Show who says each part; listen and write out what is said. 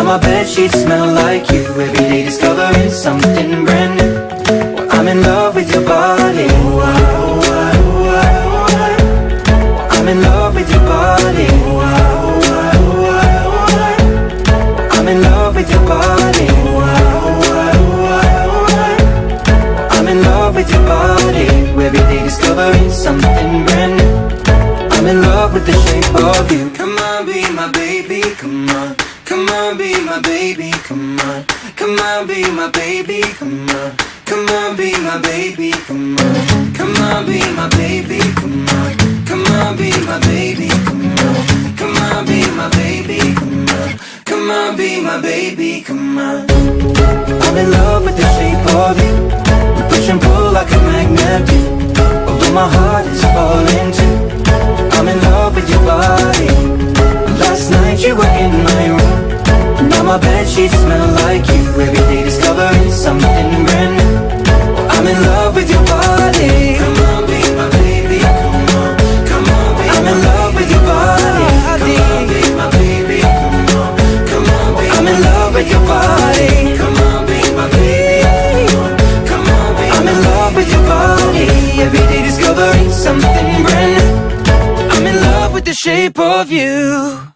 Speaker 1: now my bed sheets smell like you Every day discovering something brand new well, I'm in love with your body oh, I oh I oh I oh I. I'm in love with your body oh, oh oh oh I. I'm in love with your body. I'm in love with your body Every day discovering Come on, be my baby, come on. Come on, be my baby, come on. Come on, be my baby, come on. Come on, be my baby, come on. Come on, be my baby, come on. Come on, be my baby, come on. Come on, be my baby, come on. I'm in love with the shape of you. We push and pull like a magnet. Although my heart my bed sheets smell like you. Every day discovering something brand new. I'm in love with your body. Come on, be my baby, come on Come on, be I'm in love with your body. Come on, be my baby, come on Come on, be I'm in love with your body. Come on, be my baby, come on Come on, be I'm in love with your body. Every day discovering something brand new. I'm in love with the shape of you